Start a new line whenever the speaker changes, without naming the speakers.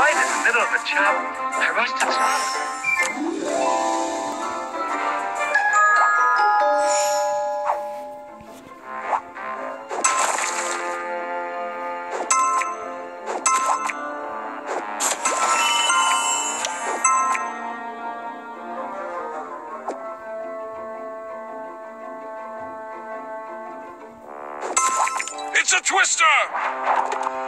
right in the middle of a chop. I rushed to stop.
It's a twister!